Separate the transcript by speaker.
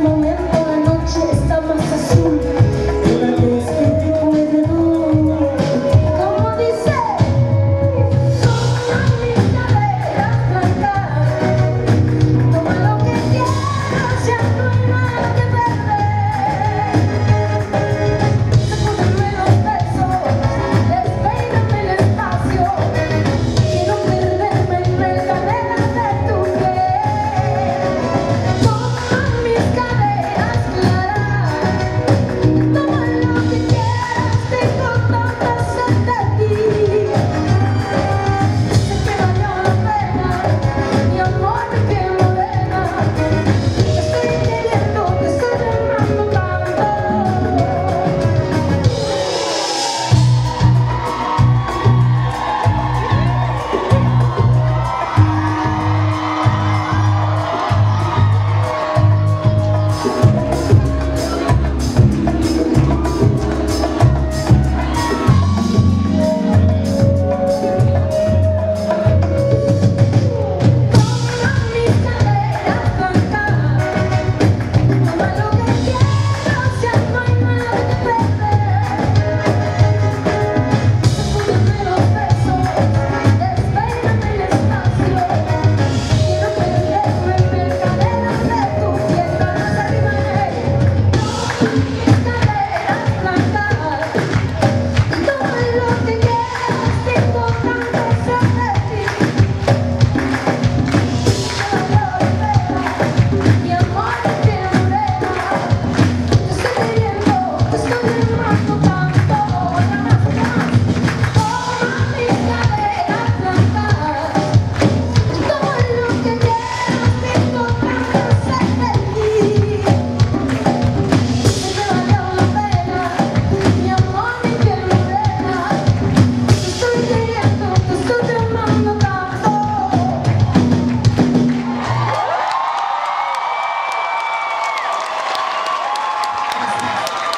Speaker 1: momento.